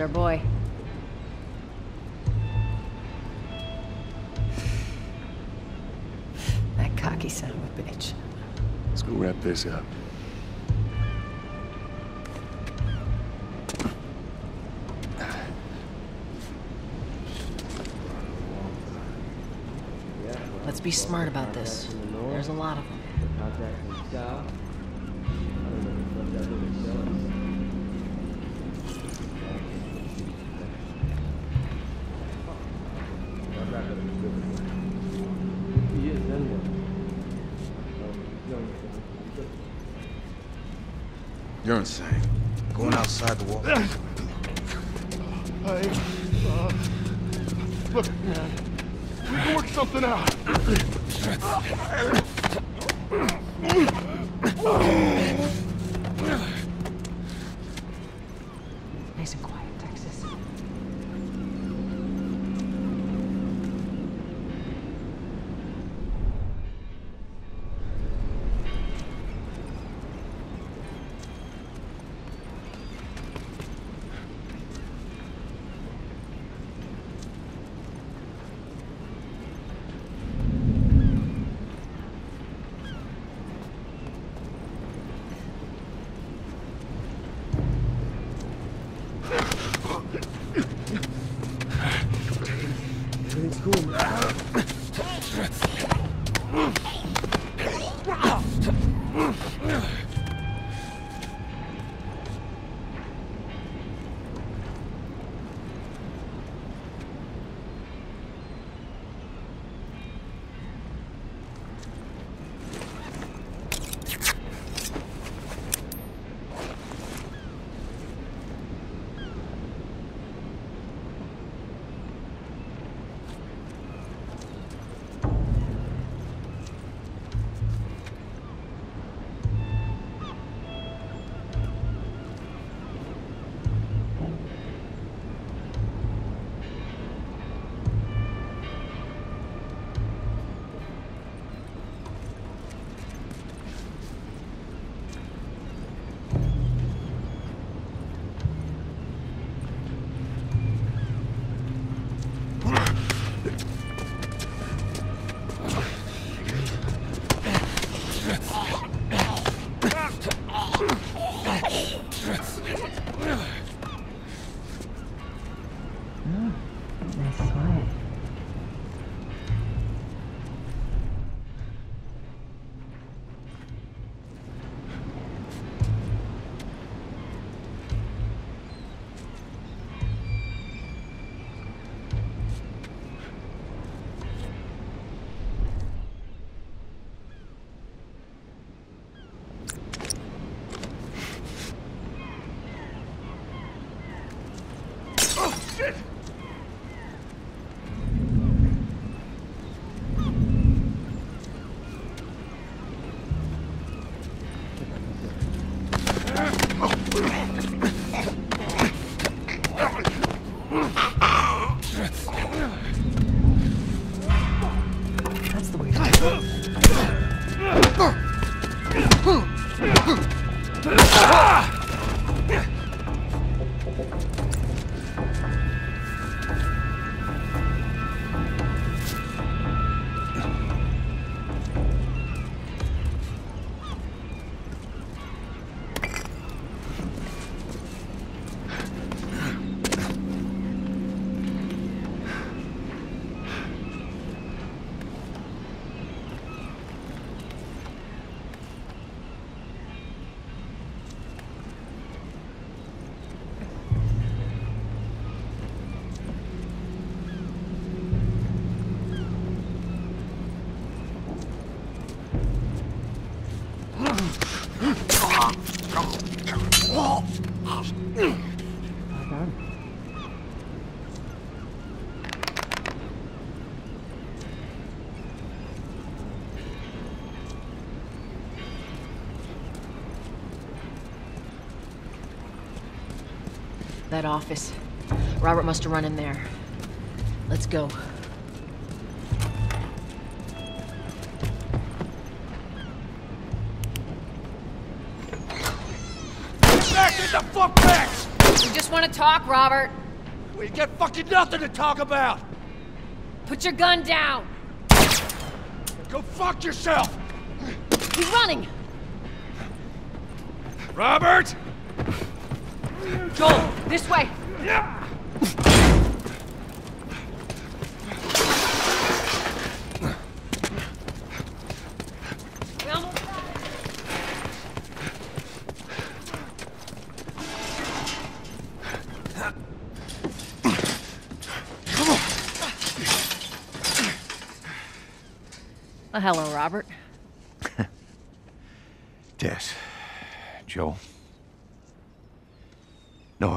Our boy. That cocky son of a bitch. Let's go wrap this up. Let's be smart about this. There's a lot of them. You're insane. Going outside the wall. I, uh, look, man, we can work something out. That office. Robert must have run in there. Let's go. Back! The fuck back! just want to talk, Robert. We got fucking nothing to talk about! Put your gun down. Go fuck yourself! He's running. Robert! Joel, this way. Well, hello, Robert. Tess. Joel. No hard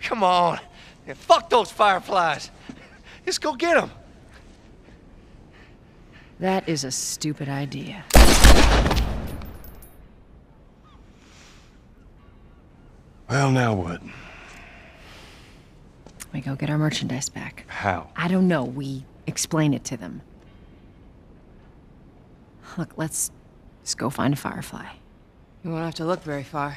Come on. Yeah, fuck those Fireflies. Just go get them. That is a stupid idea. Well, now what? We go get our merchandise back. How? I don't know. We explain it to them. Look, let's just go find a firefly. You won't have to look very far.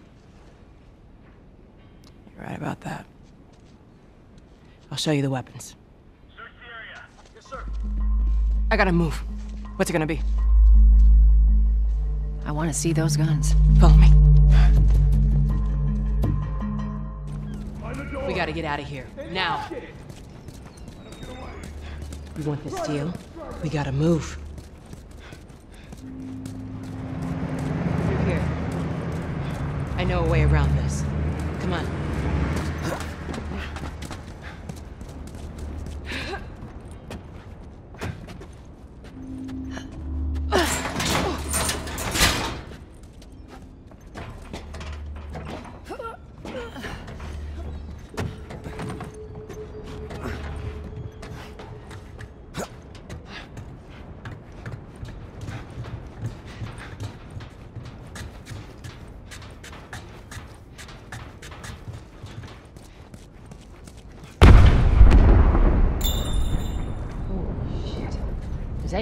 You're right about that. I'll show you the weapons. search area Yes, sir. I gotta move. What's it gonna be? I want to see those guns. Follow me. We gotta get out of here. Now. You want this deal? We gotta move. Through here. I know a way around this. Come on.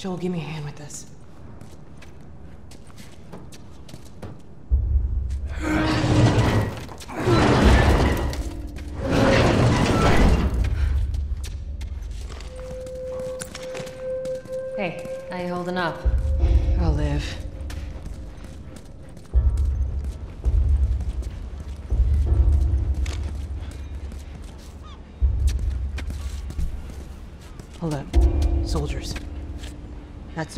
Joel, give me a hand with this.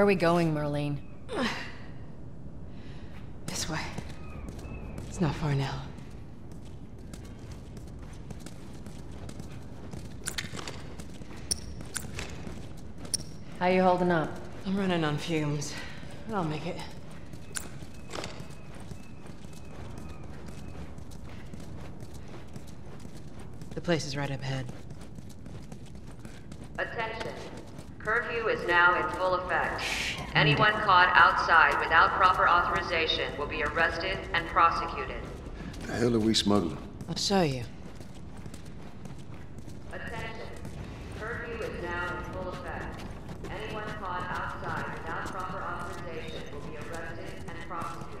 Where are we going, Marlene? This way. It's not far now. How you holding up? I'm running on fumes. But I'll make it. The place is right up ahead. Now in full effect. Anyone caught outside without proper authorization will be arrested and prosecuted. The hell are we smuggling? I'll show you. Attention. Curfew is now in full effect. Anyone caught outside without proper authorization will be arrested and prosecuted.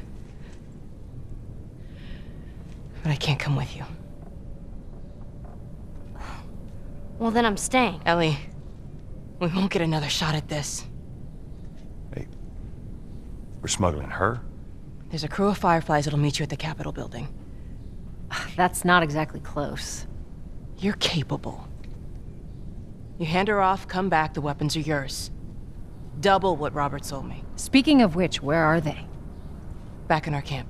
But I can't come with you. Well, then I'm staying. Ellie, we won't get another shot at this. Hey, we're smuggling her? There's a crew of Fireflies that'll meet you at the Capitol building. That's not exactly close. You're capable. You hand her off, come back, the weapons are yours. Double what Robert sold me. Speaking of which, where are they? Back in our camp.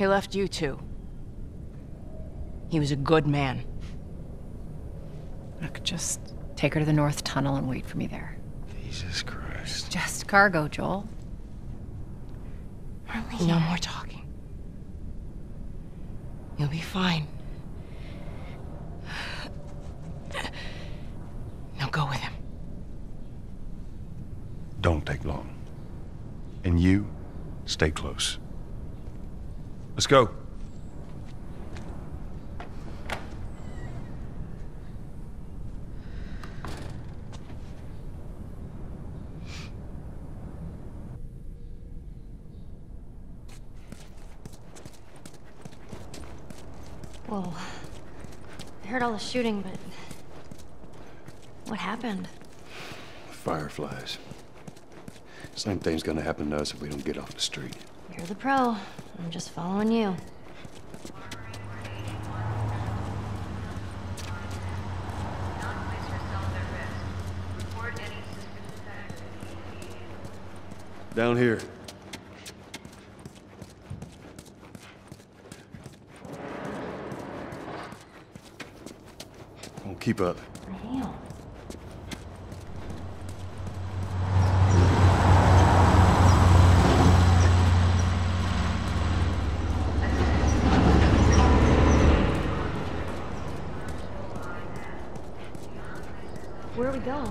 He left you too. He was a good man. Look, just take her to the North Tunnel and wait for me there. Jesus Christ. Just cargo, Joel. No more talking. You'll be fine. Now go with him. Don't take long. And you, stay close. Let's go. Whoa. I heard all the shooting, but. What happened? Fireflies. Same thing's gonna happen to us if we don't get off the street. You're the pro. I'm just following you. Down here. Keep up. Damn. Where are we going?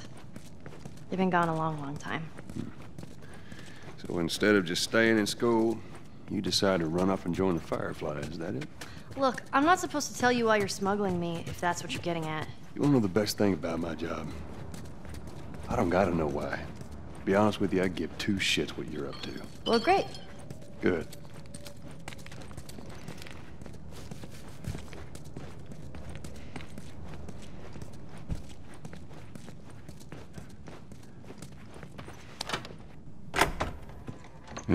They've been gone a long, long time. So instead of just staying in school, you decide to run off and join the Fireflies, is that it? Look, I'm not supposed to tell you why you're smuggling me, if that's what you're getting at. You wanna know the best thing about my job? I don't gotta know why. To be honest with you, I give two shits what you're up to. Well, great. Good.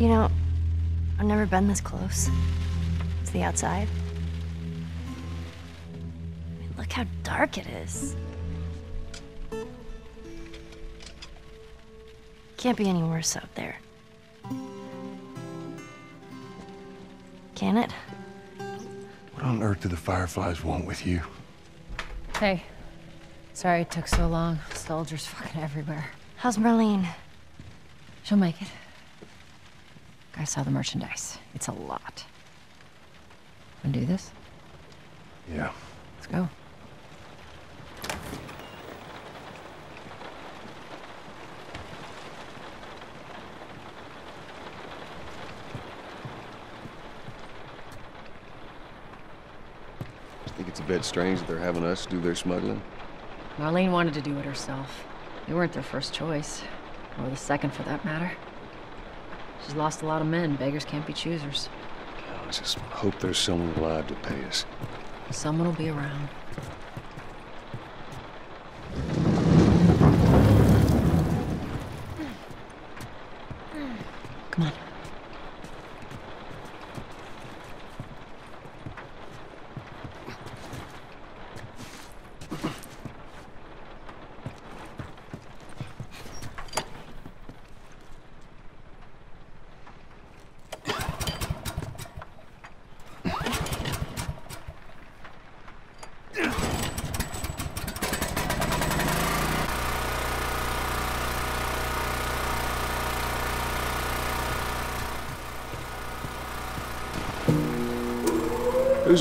You know, I've never been this close to the outside. I mean, look how dark it is. Can't be any worse out there. Can it? What on earth do the Fireflies want with you? Hey. Sorry it took so long. Soldiers fucking everywhere. How's Marlene? She'll make it. I saw the merchandise. It's a lot. Wanna do this? Yeah. Let's go. I think it's a bit strange that they're having us do their smuggling. Marlene wanted to do it herself. We weren't their first choice. Or the second, for that matter. She's lost a lot of men. Beggars can't be choosers. I just hope there's someone alive to pay us. Someone will be around. Come on. Who's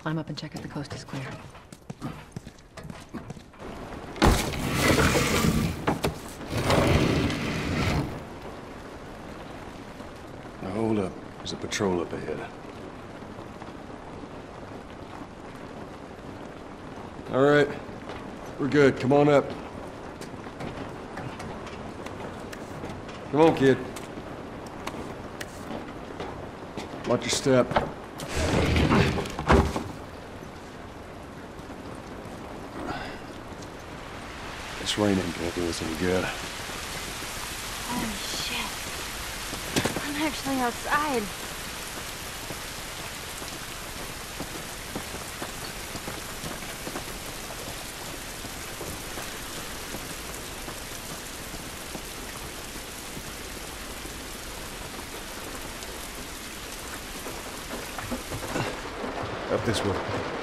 Climb up and check if the coast is clear. Now hold up. There's a patrol up ahead. All right. We're good. Come on up. Come on, kid. Watch your step. Rain ain't gonna do us any good. Holy shit. I'm actually outside. Up this way.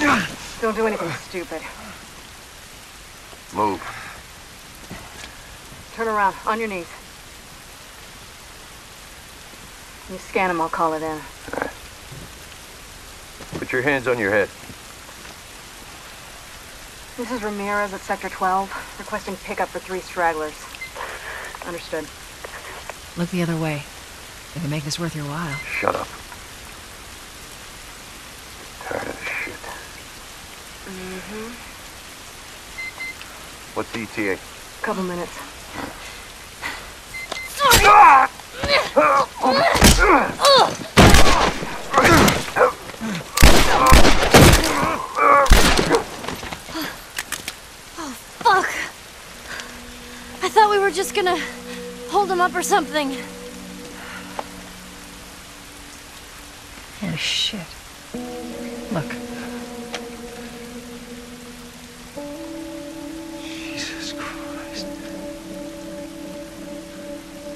Don't do anything stupid. Move. Turn around, on your knees. You scan him, I'll call it in. Put your hands on your head. This is Ramirez at Sector 12, requesting pickup for three stragglers. Understood. Look the other way. They can make this worth your while. Shut up. Tired of this shit. Mm-hmm. What's the ETA? Couple minutes. Oh, fuck! I thought we were just gonna hold him up or something.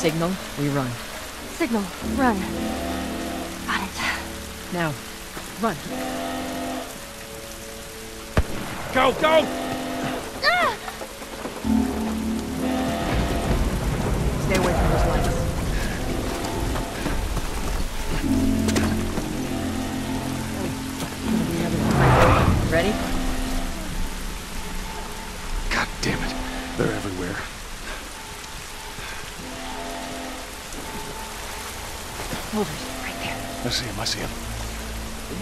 Signal, we run. Signal. Run. Got it. Now, run. Go, go! Ah! Stay away from those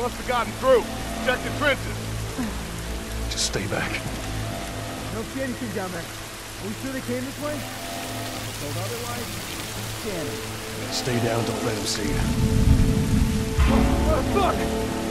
must have gotten through. Check the trenches. Just stay back. I don't see anything down there. Are we sure they came this way? Told otherwise? Scanning. Stay down, don't let him see you. Oh, Look! I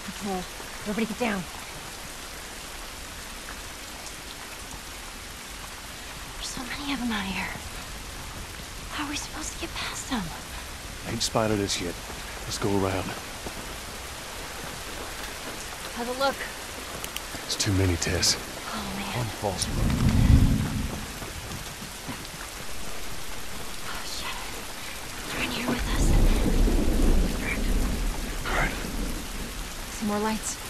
Oh, everybody get down. There's so many of them out here. How are we supposed to get past them? Ain't spotted us yet. Let's go around. Have a look. It's too many, Tess. Oh, man. One false Oh, shit. They're in here with us. Some more lights.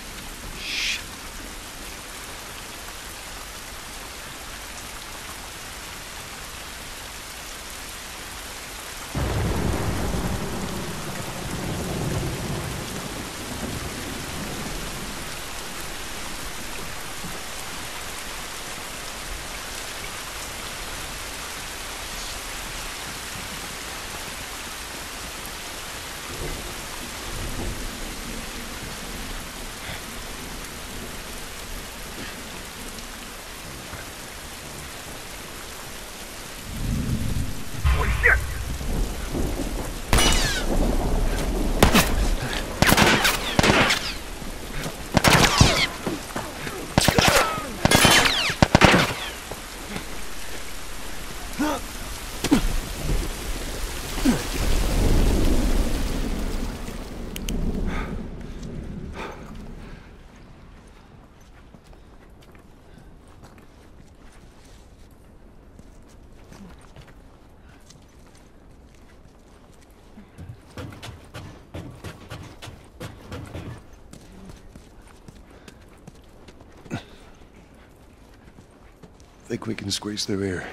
We can squeeze through here.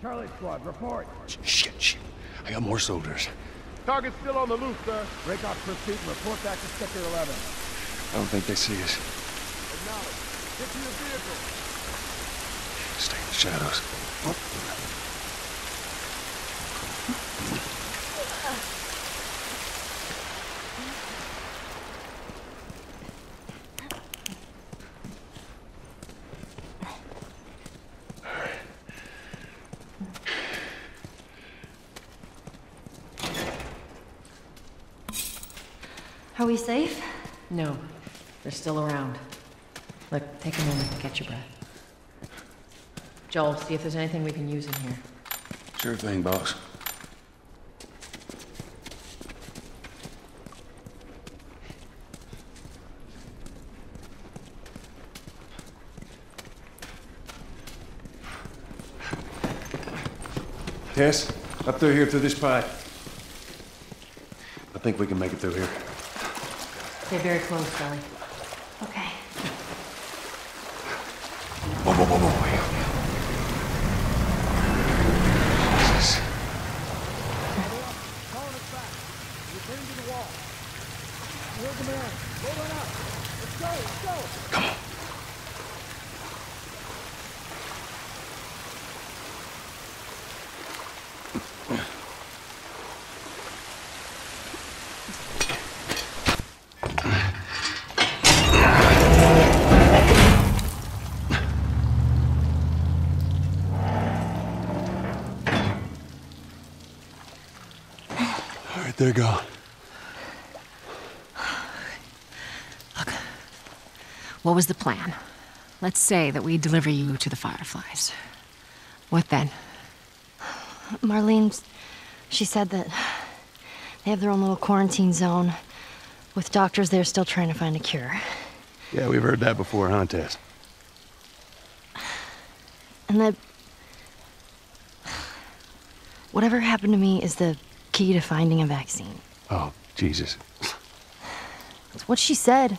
Charlie Squad, report. Shit, shit. I got more soldiers. Target's still on the loose, sir. Break off pursuit and report back to Sector 11. I don't think they see us. Acknowledge. Get to your vehicle. Stay in the shadows. Are we safe? No, they're still around. Look, take a moment to catch your breath. Joel, see if there's anything we can use in here. Sure thing, boss. Tess, up through here through this pipe. I think we can make it through here. Stay very close, Ellie. Okay. Whoa, whoa, whoa, whoa. Jesus. Calling us back. We're pinned to the wall. Where's the man? Go run up. Let's go, let's go. Come on. All right, they're gone. What was the plan? Let's say that we deliver you to the Fireflies. What then? Marlene, she said that they have their own little quarantine zone with doctors there still trying to find a cure. Yeah, we've heard that before, huh, Tess? And that whatever happened to me is the key to finding a vaccine. Oh, Jesus. That's what she said.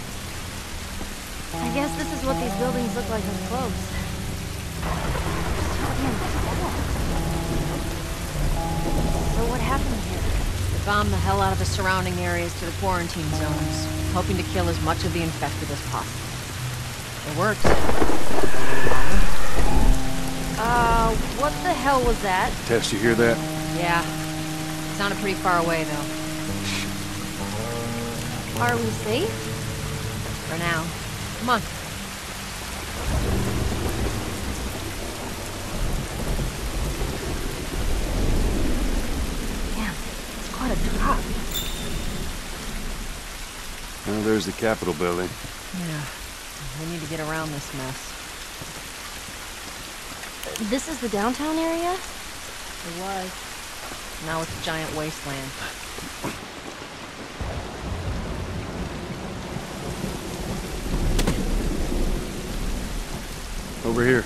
I guess this is what these buildings look like up close. So damn tall. So what happened here? They bombed the hell out of the surrounding areas to the quarantine zones, hoping to kill as much of the infected as possible. It worked. Uh, what the hell was that? Tess, you hear that? Yeah. It Sounded pretty far away, though. Are we safe? For now. Come on. Damn, it's quite a drop. Well, there's the Capitol building. Yeah. We need to get around this mess. This is the downtown area? It was. Now it's a giant wasteland. Over here.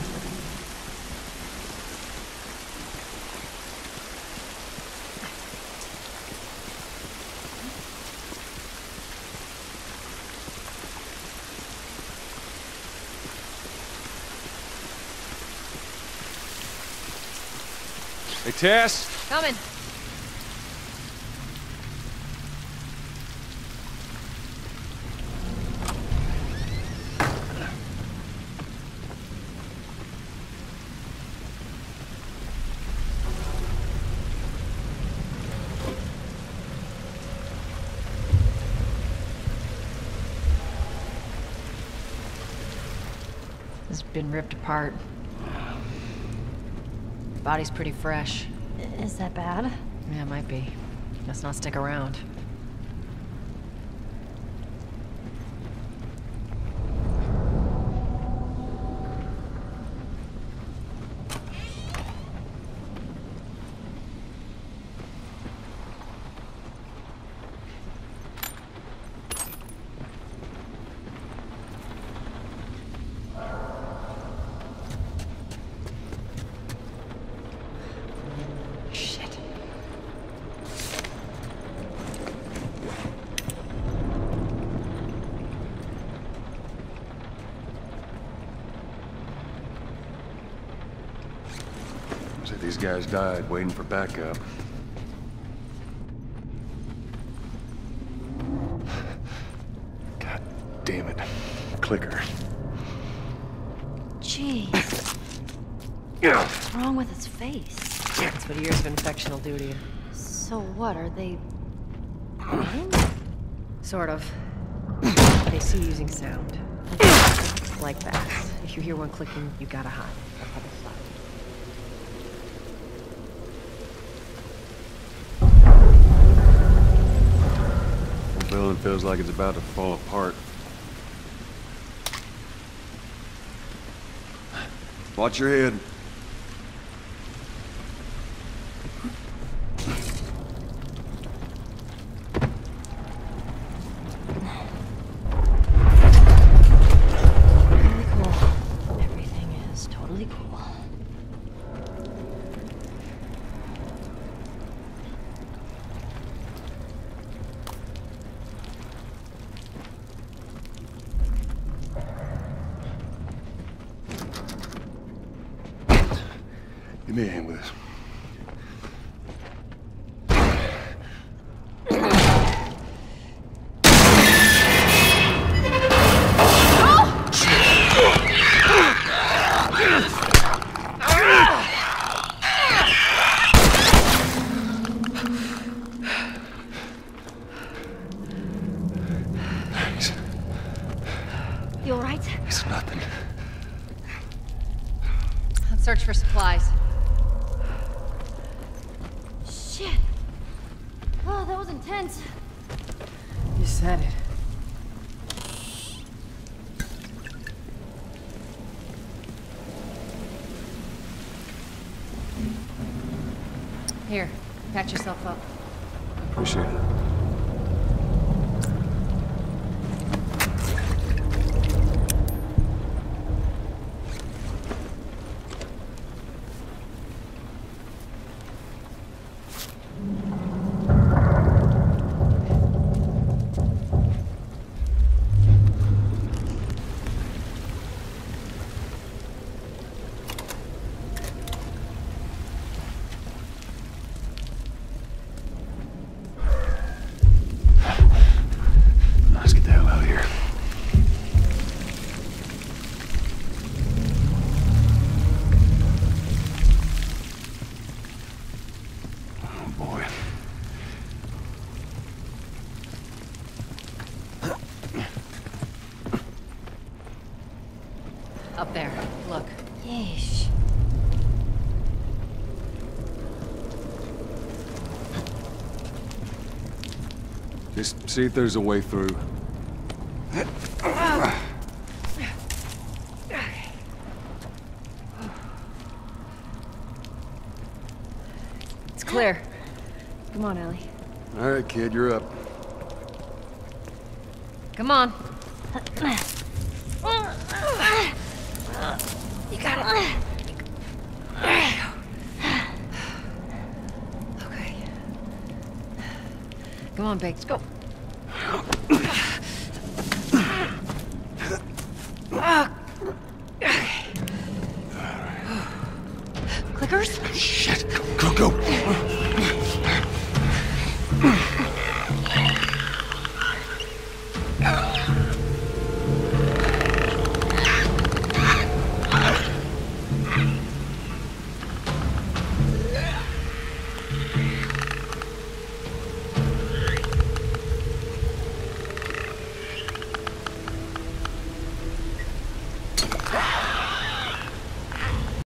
Hey, Tess. Coming. Been ripped apart. Body's pretty fresh. Is that bad? Yeah, it might be. Let's not stick around. Shit. So these guys died waiting for backup. God damn it. Clicker. Jeez. What's wrong with his face? That's what years of infection will do to you. So what, are they... Sort of. They see using sound. Like that. If you hear one clicking, you gotta hide. Building feels like it's about to fall apart. Watch your head. Supplies. Shit. Oh, that was intense. You said it. Here, patch yourself Up there. Look. Yeesh. Just see if there's a way through. It's clear. Come on, Ellie. All right, kid, you're up. Come on. You got it. Okay. Biggs. Go.